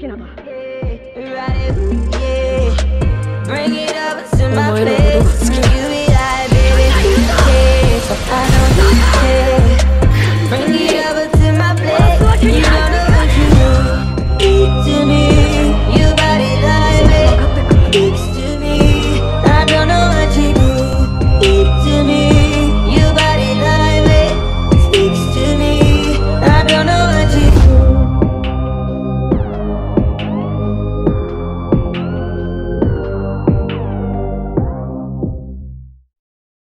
Bring it to my place.